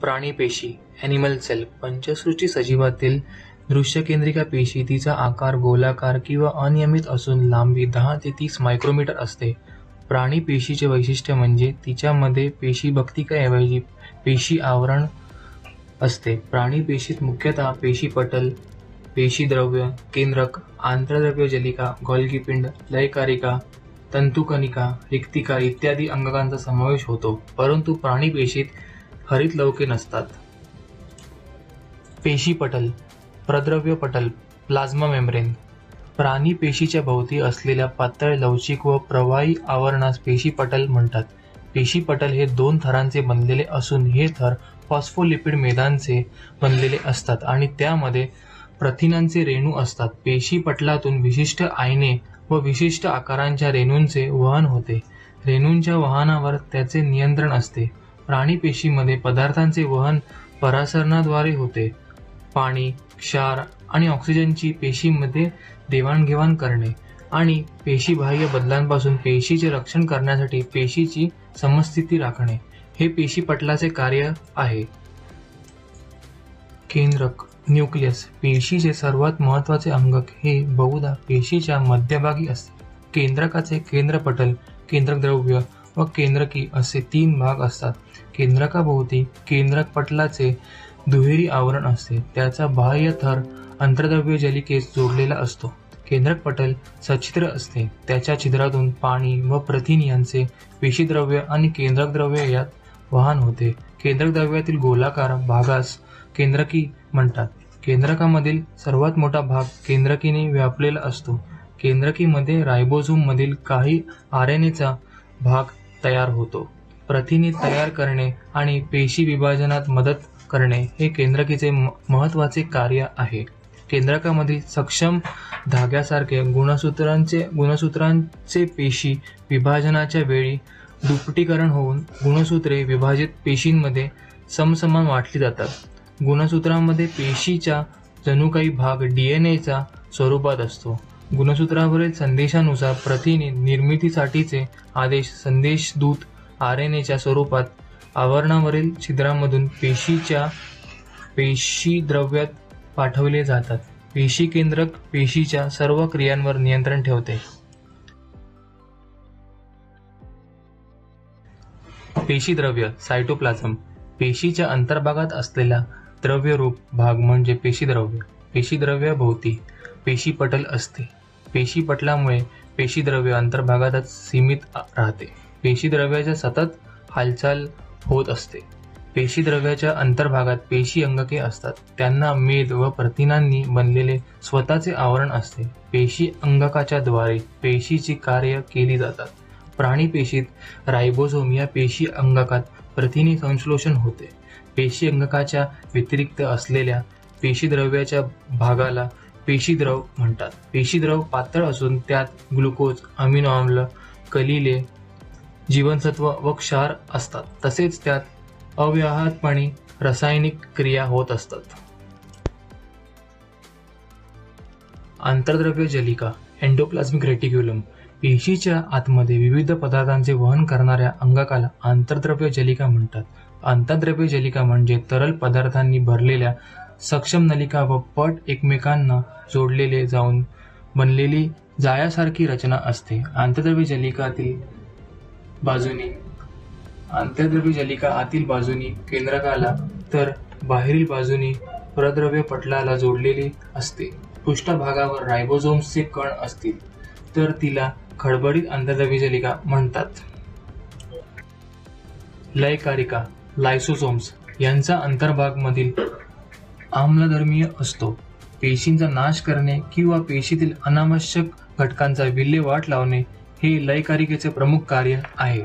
प्राणी पेशी animal sale पंचसृष्टी सजीवातील दृश्यकेंद्रिका पेशी तिचा आकार गोलाकार किंवा अनियमित असून लांबी दहा ते तीस मायक्रोमीटर असते. प्राणी पेशीचे वैशिष्ट्य म्हणजे तिच्यामध्ये पेशी भक्तिकाऐवजी पेशी आवरण असते. प्राणी पेशीत मुख्यतः पेशीपटल पेशीद्रव्य केंद्रक आंतरद्रव्य जलिका गोल्गीपिंड लयकारिका तंतुकनिका रिक्तिका इत्यादी अंगकांचा समावेश होतो. परंतु प्राणी पेशीत हरितलवके नसतात. पेशीपटल प्रद्रव्य पटल प्लाझ्मा मेम्ब्रेन. प्राणी पेशीच्या भोवती असलेल्या पातळ लवचिक व प्रवाही आवरणास पेशीपटल म्हणतात. पेशीपटल हे दोन थरांचे बनलेले असून हे थर फॉस्फोलिपिड मेदांचे बनलेले असतात आणि त्यामध्ये प्रथिनांचे रेणू असतात. पेशीपटलातून विशिष्ट आयने व विशिष्ट आकारांच्या रेणूंचे वहन होते. रेणूंच्या वाहनावर त्याचे नियंत्रण असते. प्राणी पेशीमध्ये पदार्थांचे वहन परासरणाद्वारे होते. पाणी क्षार आणि ऑक्सिजनची पेशीमध्ये देवाणघेवाण करणे आणि पेशीबाह्य बदलांपासून पेशीचे रक्षण करण्यासाठी पेशीची समस्थिती राखणे हे पेशीपटलाचे कार्य आहे. केंद्रक न्यूक्लियस पेशीचे सर्वात महत्त्वाचे अंगक हे बहुधा पेशीच्या मध्यभागी असते. केंद्रकाचे केंद्रपटल केंद्रद्रव्य व केंद्रकी असे तीन भाग असतात. केंद्रकाभोवती केंद्रक पटलाचे दुहेरी आवरण असते. त्याचा बाह्य थर अंतर्द्रव्य जलिकेस जोडलेला असतो. केंद्रक पटल सच्छिद्र असते. त्याच्या छिद्रातून पाणी व प्रथिन यांचे पेशीद्रव्य आणि केंद्रक द्रव्य यात वाहन होते. केंद्रक द्रव्यातील गोलाकार भागास केंद्रकी म्हणतात. केंद्रकामधील सर्वात मोठा भाग केंद्रकीने व्यापलेला असतो. केंद्रकीमध्ये रायबोझोम मधील काही एचा भाग तयार होतो. प्रथिने तयार करणे आणि पेशी विभाजनात मदत करणे हे केंद्रकीचे महत्त्वाचे कार्य आहे. केंद्रकामध्ये सक्षम धाग्यासारखे गुणसूत्रांचे गुणसूत्रांचे पेशी विभाजनाच्या वेळी दुपटीकरण होऊन गुणसूत्रे विभाजित पेशींमध्ये समसमान वाटली जातात. गुणसूत्रामध्ये पेशीचा जणू काही भाग डी एन एचा स्वरूपात असतो. गुणसूत्रावरील संदेशानुसार प्रथिने निर्मितीसाठीचे आदेश संदेश दूत आर एन एच्या स्वरूपात आवरणावरील छिद्रांमधून पेशीच्या पेशीद्रव्यात पाठवले जातात. पेशी केंद्रक पेशीच्या सर्व क्रियांवर नियंत्रण ठेवते. पेशीद्रव्य सायटोप्लाझम पेशीच्या अंतर्भागात असलेला द्रव्यरूप भाग म्हणजे पेशीद्रव्य पेशीद्रव्याभोवती पेशीपटल असते. पेशीपटलामुळे पेशीद्रव्य अंतर्भागातच सीमित राहते. पेशीद्रव्याच्या सतत हालचाल होत असते. पेशीद्रव्याच्या अंतर्भागात पेशी अंगके असतात. त्यांना मेद व प्रथिनांनी बनलेले स्वतःचे आवरण असते. पेशी अंगकाच्या द्वारे पेशीची कार्य केली जातात. प्राणी पेशीत रायबोझोम या पेशी अंगकात प्रथिने संश्लेषण होते. पेशी अंगकाच्या व्यतिरिक्त असलेल्या पेशीद्रव्याच्या भागाला पेशीद्रव म्हणतात. पेशीद्रव पातळ असून त्यात ग्लुकोज अमिनो आम्ल कलिले जीवनसत्व व क्षार असतात. तसेच त्यात अव्याहतपणे रासायनिक क्रिया होत असतात. आंतरद्रव्य जलिका एन्डोप्लाझ्मिक रेटिक्युलम पेशीच्या आतमध्ये विविध पदार्थांचे वहन करणाऱ्या अंगकाला आंतरद्रव्य जलिका म्हणतात. आंतरद्रव्य जलिका म्हणजे तरल पदार्थांनी भरलेल्या सक्षम नलिका व पट एकमेकांना जोडलेले जाऊन बनलेली जायासारखी रचना असते. आंतरद्रव्य जलिकातील बाजूनी आंतरद्रव्य जलिका आतील बाजूनी केंद्रकाला तर बाहेरील बाजूनी प्रद्रव्य पटलाला जोडलेली असते. पृष्ठभागावर रायबोझोम्सचे कण असतील तर तिला खडबडीत आंतरद्रव्य जलिका म्हणतात. लयकारिका लायसोसोम्स यांचा अंतर्भागमधील आम्लधर्मीय असतो. पेशींचा नाश करणे किंवा पेशीतील अनावश्यक घटकांचा विल्हेवाट लावणे हे लयकारिकेचे प्रमुख कार्य आहे.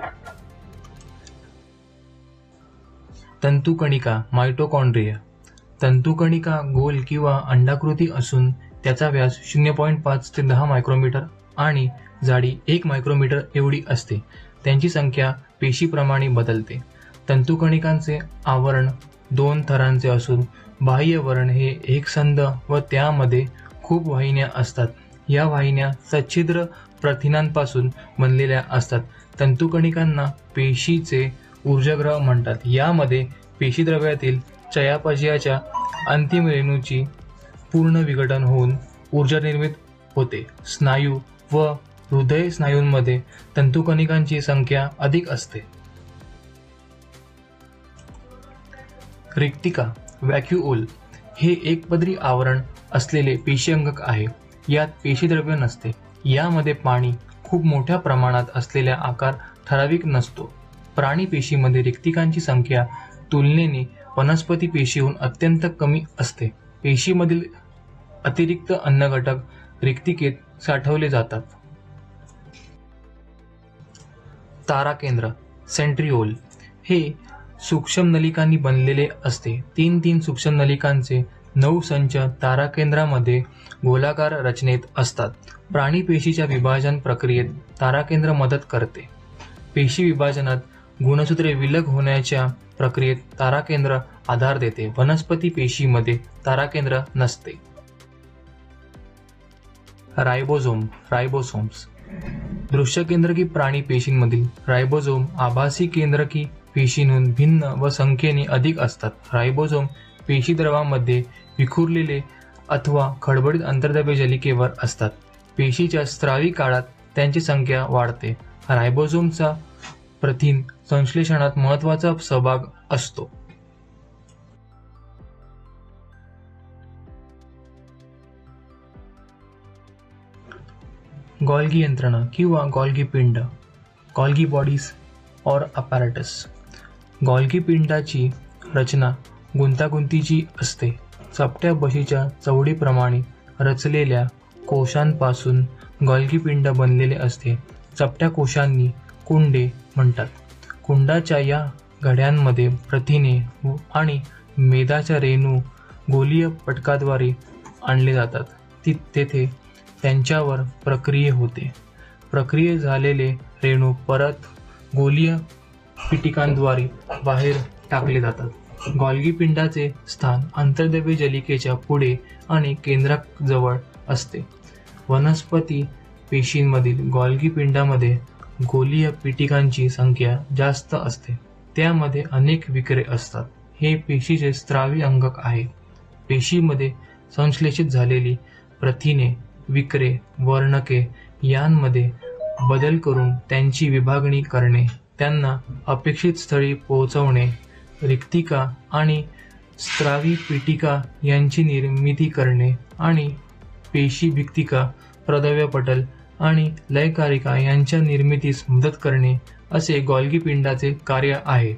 तंतुकणिका मायटोकॉन्ड्रिया तंतुकणिका गोल किंवा अंडाकृती असून त्याचा व्यास शून्य पॉईंट पाच ते दहा मायक्रोमीटर आणि जाडी एक मायक्रोमीटर एवढी असते. त्यांची संख्या पेशीप्रमाणे बदलते. तंतुकणिकांचे आवरण दोन थरांचे असून बाह्यवरण हे एकसंध व त्यामध्ये खूप वाहिन्या असतात. या वाहिन्या सच्छिद्र प्रथिनांपासून बनलेल्या असतात. तंतुकणिकांना पेशीचे ऊर्जाग्रह म्हणतात. यामध्ये पेशीद्रव्यातील चयापचयाच्या अंतिम रेणूची पूर्ण विघटन होऊन ऊर्जा निर्मित होते. स्नायू व हृदय स्नायूंमध्ये तंतुकणिकांची संख्या अधिक असते. रिक्तिका व्हॅक्युओल हे एकपदरी आवरण असलेले पेशी अंगक आहे. यात पेशीद्रव्य नसते. यामध्ये पाणी खूप मोठ्या प्रमाणात असलेल्या आकार ठराविक नसतो. प्राणी पेशीमध्ये रिक्तिकांची संख्या तुलनेने वनस्पती पेशीहून अत्यंत कमी असते. पेशीमधील अतिरिक्त अन्नघटक रिक्तिकेत साठवले जातात. ताराकेंद्र सेंट्रिओल हे सूक्ष्म नलिकांनी बनलेले असते. तीन तीन सूक्ष्म नलिकांचे नऊ संच ताराकेंद्रामध्ये गोलाकार रचनेत असतात. प्राणी पेशीच्या विभाजन प्रक्रियेत ताराकेंद्र मदत करते. पेशी विभाजनात गुणसूत्रे विलग होण्याच्या प्रक्रियेत ताराकेंद्र आधार देते. वनस्पती पेशीमध्ये ताराकेंद्र नसते. Ribosome ribosomes. दृश्य केंद्रकी प्राणी पेशींमधील रायबोझोम आभासी केंद्रकी पेशींहून भिन्न व संख्येने अधिक असतात. रायबोझोम पेशीद्रवामध्ये विखुरलेले अथवा खडबडीत अंतर्दबे जलिकेवर असतात. पेशीच्या स्त्रावी काळात त्यांची संख्या वाढते. रायबोझोमचा प्रथिन संश्लेषणात महत्त्वाचा सहभाग असतो. गॉल्गी यंत्रणा किंवा गॉल्गी पिंड Golgi bodies or apparatus Golgi पिंडाची रचना गुंतागुंतीची असते. चपट्या बशीच्या चवडीप्रमाणे रचलेल्या कोशांपासून गॉल्गीपिंड बनलेले असते. चपट्या कोशांनी कुंडे म्हणतात. कुंडाच्या या घड्यांमध्ये प्रथिने आणि मेदाच्या रेणू गोलीय पटकाद्वारे आणले जातात. ती तेथे त्यांच्यावर प्रक्रिये होते. प्रक्रिये झालेले रेणू परत गोलीय पिटिकांद्वारे बाहेर टाकले जातात. गॉल्गी पिंडाचे स्थान अंतर्देवी जलिकेच्या पुढे आणि केंद्राजवळ असते. वनस्पती पेशींमधील गॉल्गी पिंडामध्ये गोलीय पिटिकांची संख्या जास्त असते. त्यामध्ये अनेक विक्रे असतात. हे पेशीचे स्त्रावी अंगक आहे. पेशीमध्ये संश्लेषित झालेली प्रथिने विक्रे वर्णके यांमध्ये बदल करून त्यांची विभागणी करणे त्यांना अपेक्षित स्थळी पोहोचवणे रिक्तिका आणि स्त्रावी पीटिका यांची निर्मिती करणे आणि पेशी भिक्तिका प्रदव्य पटल आणि लयकारिका यांच्या निर्मितीस मदत करणे असे गॉल्गीपिंडाचे कार्य आहे.